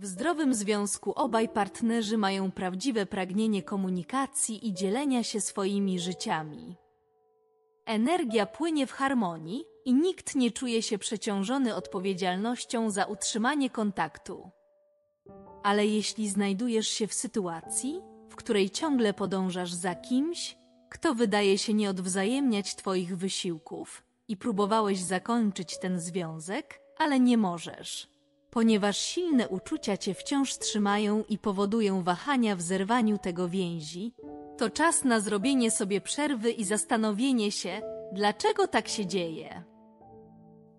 W zdrowym związku obaj partnerzy mają prawdziwe pragnienie komunikacji i dzielenia się swoimi życiami. Energia płynie w harmonii i nikt nie czuje się przeciążony odpowiedzialnością za utrzymanie kontaktu. Ale jeśli znajdujesz się w sytuacji, w której ciągle podążasz za kimś, kto wydaje się nie odwzajemniać Twoich wysiłków i próbowałeś zakończyć ten związek, ale nie możesz, ponieważ silne uczucia Cię wciąż trzymają i powodują wahania w zerwaniu tego więzi, to czas na zrobienie sobie przerwy i zastanowienie się, dlaczego tak się dzieje.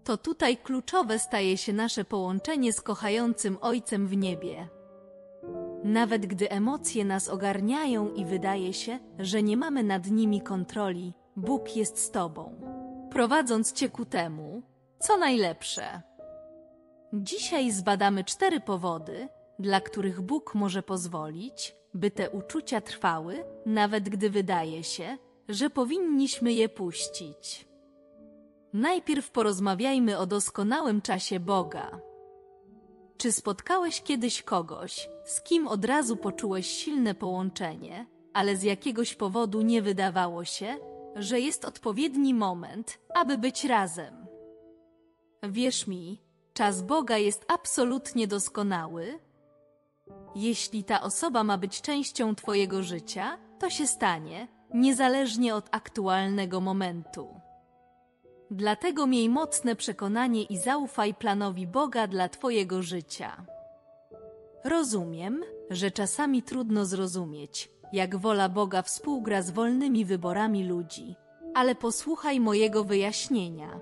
To tutaj kluczowe staje się nasze połączenie z kochającym Ojcem w niebie. Nawet gdy emocje nas ogarniają i wydaje się, że nie mamy nad nimi kontroli, Bóg jest z Tobą, prowadząc Cię ku temu, co najlepsze. Dzisiaj zbadamy cztery powody, dla których Bóg może pozwolić, by te uczucia trwały, nawet gdy wydaje się, że powinniśmy je puścić. Najpierw porozmawiajmy o doskonałym czasie Boga. Czy spotkałeś kiedyś kogoś, z kim od razu poczułeś silne połączenie, ale z jakiegoś powodu nie wydawało się, że jest odpowiedni moment, aby być razem? Wierz mi, czas Boga jest absolutnie doskonały. Jeśli ta osoba ma być częścią Twojego życia, to się stanie, niezależnie od aktualnego momentu. Dlatego miej mocne przekonanie i zaufaj planowi Boga dla Twojego życia. Rozumiem, że czasami trudno zrozumieć, jak wola Boga współgra z wolnymi wyborami ludzi, ale posłuchaj mojego wyjaśnienia.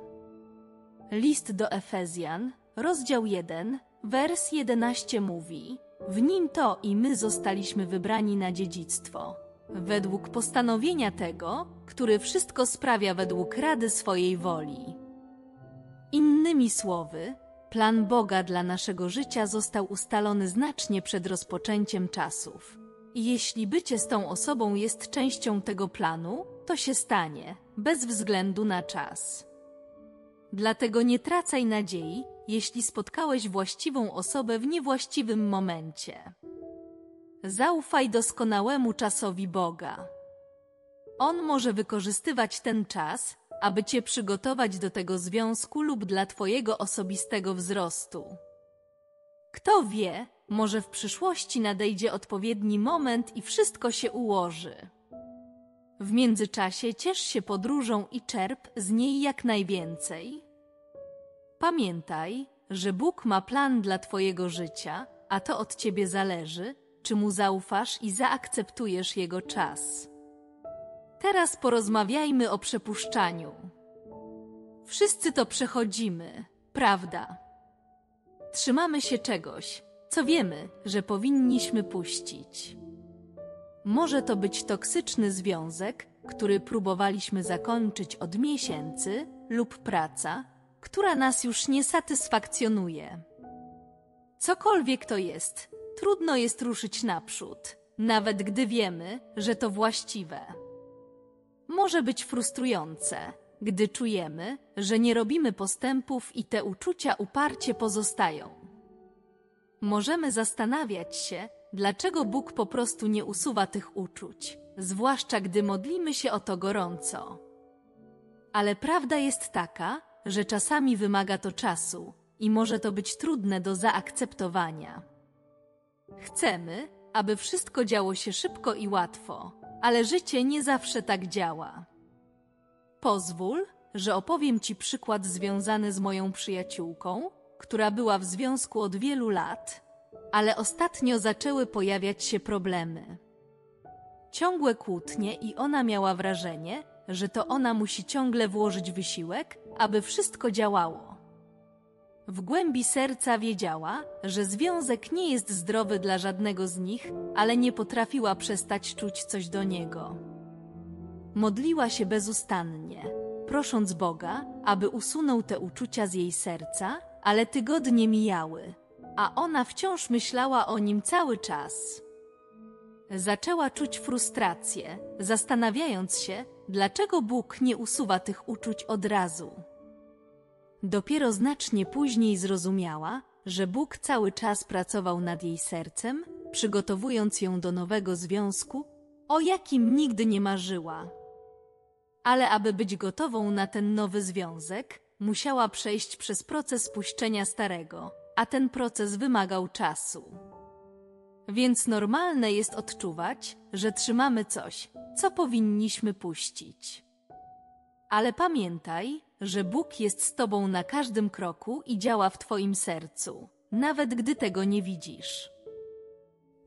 List do Efezjan, rozdział 1, wers 11 mówi: W nim to i my zostaliśmy wybrani na dziedzictwo, według postanowienia tego, który wszystko sprawia według rady swojej woli. Innymi słowy, plan Boga dla naszego życia został ustalony znacznie przed rozpoczęciem czasów. Jeśli bycie z tą osobą jest częścią tego planu, to się stanie, bez względu na czas. Dlatego nie tracaj nadziei, jeśli spotkałeś właściwą osobę w niewłaściwym momencie. Zaufaj doskonałemu czasowi Boga. On może wykorzystywać ten czas, aby Cię przygotować do tego związku lub dla Twojego osobistego wzrostu. Kto wie, może w przyszłości nadejdzie odpowiedni moment i wszystko się ułoży. W międzyczasie ciesz się podróżą i czerp z niej jak najwięcej. Pamiętaj, że Bóg ma plan dla Twojego życia, a to od Ciebie zależy, czy Mu zaufasz i zaakceptujesz Jego czas. Teraz porozmawiajmy o przepuszczaniu. Wszyscy to przechodzimy, prawda? Trzymamy się czegoś, co wiemy, że powinniśmy puścić. Może to być toksyczny związek, który próbowaliśmy zakończyć od miesięcy, lub praca, która nas już nie satysfakcjonuje. Cokolwiek to jest, trudno jest ruszyć naprzód, nawet gdy wiemy, że to właściwe. Może być frustrujące, gdy czujemy, że nie robimy postępów i te uczucia uparcie pozostają. Możemy zastanawiać się, dlaczego Bóg po prostu nie usuwa tych uczuć, zwłaszcza gdy modlimy się o to gorąco. Ale prawda jest taka, że czasami wymaga to czasu i może to być trudne do zaakceptowania. Chcemy, aby wszystko działo się szybko i łatwo, ale życie nie zawsze tak działa. Pozwól, że opowiem Ci przykład związany z moją przyjaciółką, która była w związku od wielu lat, ale ostatnio zaczęły pojawiać się problemy. Ciągłe kłótnie i ona miała wrażenie, że to ona musi ciągle włożyć wysiłek, aby wszystko działało. W głębi serca wiedziała, że związek nie jest zdrowy dla żadnego z nich, ale nie potrafiła przestać czuć coś do niego. Modliła się bezustannie, prosząc Boga, aby usunął te uczucia z jej serca, ale tygodnie mijały, a ona wciąż myślała o nim cały czas. Zaczęła czuć frustrację, zastanawiając się, dlaczego Bóg nie usuwa tych uczuć od razu. Dopiero znacznie później zrozumiała, że Bóg cały czas pracował nad jej sercem, przygotowując ją do nowego związku, o jakim nigdy nie marzyła. Ale aby być gotową na ten nowy związek, musiała przejść przez proces puszczenia starego, a ten proces wymagał czasu. Więc normalne jest odczuwać, że trzymamy coś, co powinniśmy puścić. Ale pamiętaj, że Bóg jest z Tobą na każdym kroku i działa w Twoim sercu, nawet gdy tego nie widzisz.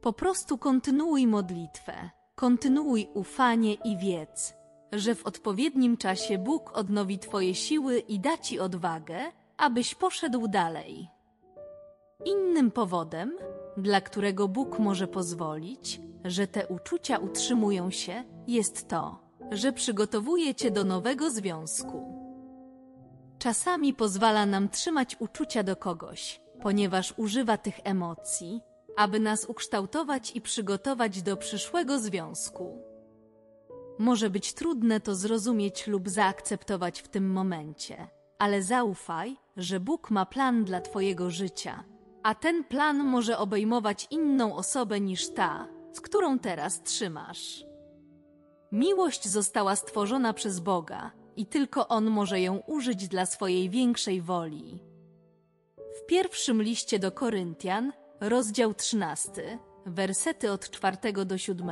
Po prostu kontynuuj modlitwę, kontynuuj ufanie i wiedz, że w odpowiednim czasie Bóg odnowi Twoje siły i da Ci odwagę, abyś poszedł dalej. Innym powodem, dla którego Bóg może pozwolić, że te uczucia utrzymują się, jest to, że przygotowuje Cię do nowego związku. Czasami pozwala nam trzymać uczucia do kogoś, ponieważ używa tych emocji, aby nas ukształtować i przygotować do przyszłego związku. Może być trudne to zrozumieć lub zaakceptować w tym momencie, ale zaufaj, że Bóg ma plan dla Twojego życia, a ten plan może obejmować inną osobę niż ta, z którą teraz trzymasz. Miłość została stworzona przez Boga i tylko On może ją użyć dla swojej większej woli. W pierwszym liście do Koryntian, rozdział 13, wersety od 4 do 7,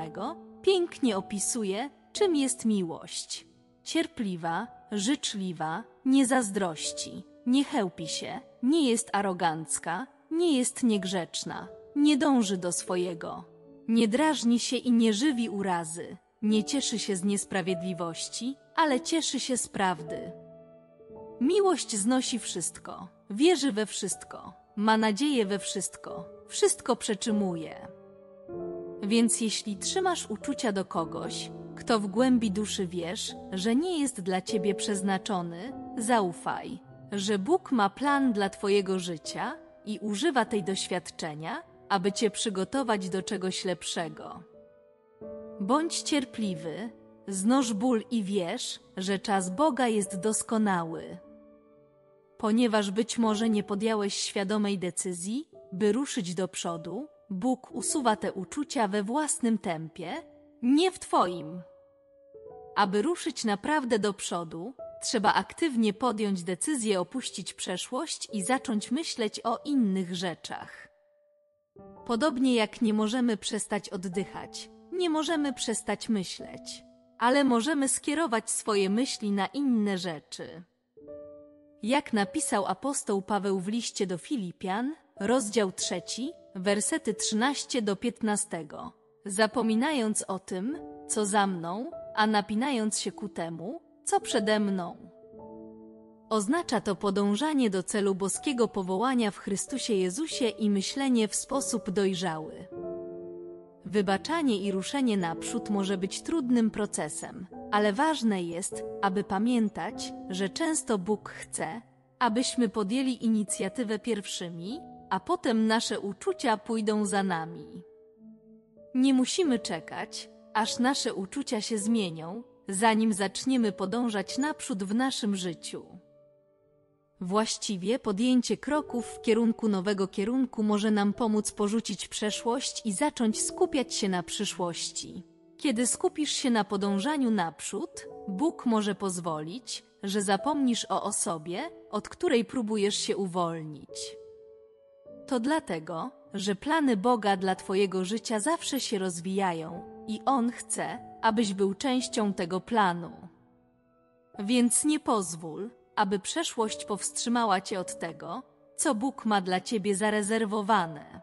pięknie opisuje, czym jest miłość. Cierpliwa, życzliwa, nie zazdrości, nie chełpi się, nie jest arogancka, nie jest niegrzeczna, nie dąży do swojego, nie drażni się i nie żywi urazy, nie cieszy się z niesprawiedliwości, ale cieszy się z prawdy. Miłość znosi wszystko, wierzy we wszystko, ma nadzieję we wszystko, wszystko przeczymuje. Więc jeśli trzymasz uczucia do kogoś, kto w głębi duszy wiesz, że nie jest dla ciebie przeznaczony, zaufaj, że Bóg ma plan dla twojego życia i używa tej doświadczenia, aby cię przygotować do czegoś lepszego. Bądź cierpliwy, znosz ból i wiesz, że czas Boga jest doskonały. Ponieważ być może nie podjąłeś świadomej decyzji, by ruszyć do przodu, Bóg usuwa te uczucia we własnym tempie, nie w Twoim. Aby ruszyć naprawdę do przodu, trzeba aktywnie podjąć decyzję opuścić przeszłość i zacząć myśleć o innych rzeczach. Podobnie jak nie możemy przestać oddychać, nie możemy przestać myśleć, ale możemy skierować swoje myśli na inne rzeczy. Jak napisał apostoł Paweł w liście do Filipian, rozdział trzeci, wersety 13 do 15. Zapominając o tym, co za mną, a napinając się ku temu, co przede mną. Oznacza to podążanie do celu boskiego powołania w Chrystusie Jezusie i myślenie w sposób dojrzały. Wybaczanie i ruszenie naprzód może być trudnym procesem, ale ważne jest, aby pamiętać, że często Bóg chce, abyśmy podjęli inicjatywę pierwszymi, a potem nasze uczucia pójdą za nami. Nie musimy czekać, aż nasze uczucia się zmienią, zanim zaczniemy podążać naprzód w naszym życiu. Właściwie podjęcie kroków w kierunku nowego kierunku może nam pomóc porzucić przeszłość i zacząć skupiać się na przyszłości. Kiedy skupisz się na podążaniu naprzód, Bóg może pozwolić, że zapomnisz o osobie, od której próbujesz się uwolnić. To dlatego, że plany Boga dla Twojego życia zawsze się rozwijają i On chce, abyś był częścią tego planu. Więc nie pozwól, aby przeszłość powstrzymała Cię od tego, co Bóg ma dla Ciebie zarezerwowane.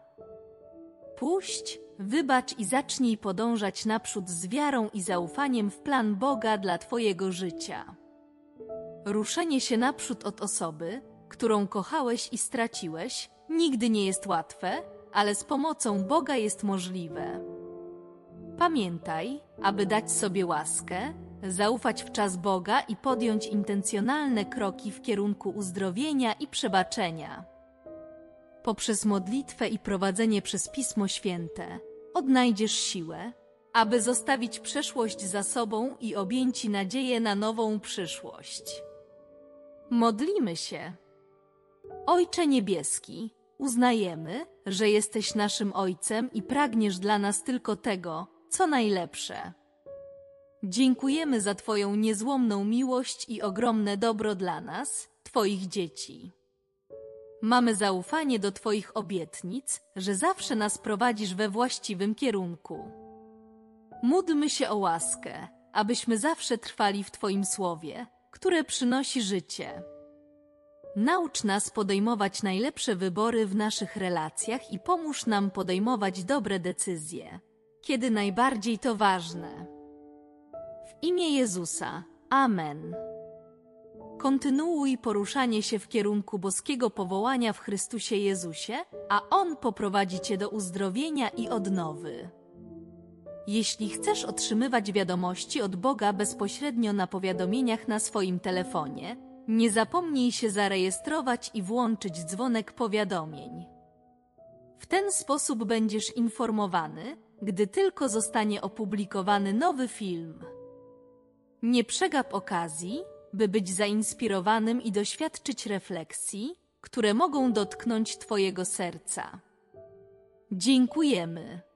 Puść, wybacz i zacznij podążać naprzód z wiarą i zaufaniem w plan Boga dla Twojego życia. Ruszenie się naprzód od osoby, którą kochałeś i straciłeś, nigdy nie jest łatwe, ale z pomocą Boga jest możliwe. Pamiętaj, aby dać sobie łaskę, zaufać w czas Boga i podjąć intencjonalne kroki w kierunku uzdrowienia i przebaczenia. Poprzez modlitwę i prowadzenie przez Pismo Święte odnajdziesz siłę, aby zostawić przeszłość za sobą i objęci nadzieję na nową przyszłość. Modlimy się. Ojcze Niebieski, Uznajemy, że jesteś naszym Ojcem i pragniesz dla nas tylko tego, co najlepsze. Dziękujemy za Twoją niezłomną miłość i ogromne dobro dla nas, Twoich dzieci. Mamy zaufanie do Twoich obietnic, że zawsze nas prowadzisz we właściwym kierunku. Módlmy się o łaskę, abyśmy zawsze trwali w Twoim słowie, które przynosi życie. Naucz nas podejmować najlepsze wybory w naszych relacjach i pomóż nam podejmować dobre decyzje, kiedy najbardziej to ważne. Imię Jezusa. Amen. Kontynuuj poruszanie się w kierunku boskiego powołania w Chrystusie Jezusie, a On poprowadzi Cię do uzdrowienia i odnowy. Jeśli chcesz otrzymywać wiadomości od Boga bezpośrednio na powiadomieniach na swoim telefonie, nie zapomnij się zarejestrować i włączyć dzwonek powiadomień. W ten sposób będziesz informowany, gdy tylko zostanie opublikowany nowy film. Nie przegap okazji, by być zainspirowanym i doświadczyć refleksji, które mogą dotknąć Twojego serca. Dziękujemy.